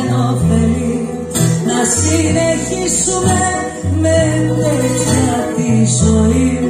δεν ωφελείς. Να συνεχίσουμε με τέτοια τη ζωή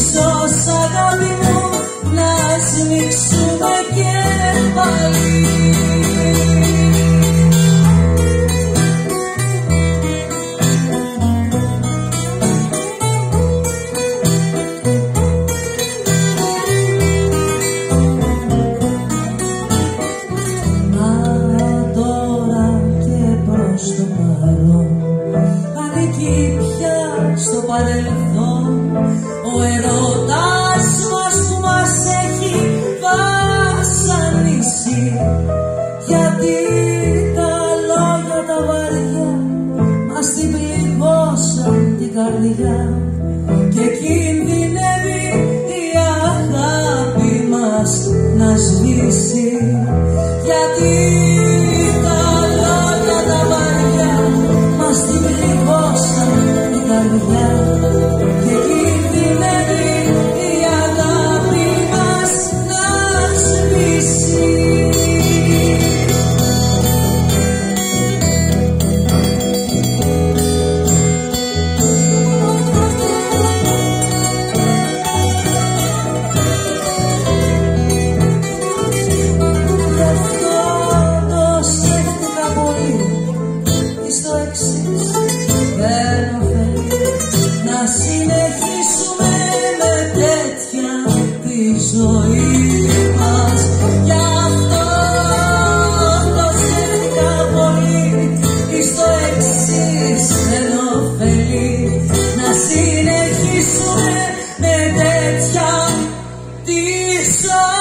ίσως αγάπη μου να σμίξουμε και στο παρελθόν. Ο ερωτάς μας που μας έχει βασανίσει. Γιατί τα λόγια τα βαριά μας την πληγώσαν την καρδιά. Και κινδυνεύει η αγάπη μας να σβήσει. Γιατί την ζωή μας. Γι' αυτό το σκέφτηκα πολύ στο εξής δεν ωφελεί. Να συνεχίσουμε με τέτοια τη ζωή